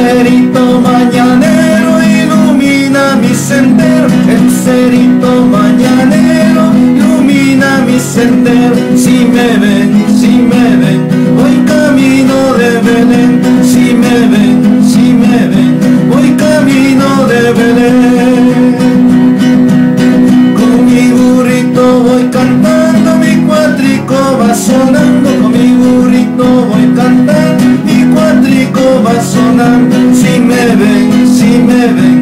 cerito mañanero ilumina mi sendero, el cerito mañanero living.